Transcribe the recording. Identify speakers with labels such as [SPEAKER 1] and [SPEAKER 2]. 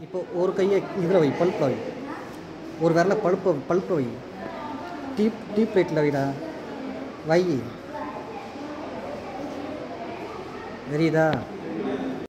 [SPEAKER 1] இப்போ ஒரு கையை இதில் வை பழுப்பில் வை. ஒரு விரல பழுப்பை பழுப்பில் வை. டீப் டீப் லைட்டில் வைடா. வை. தெரியுதா?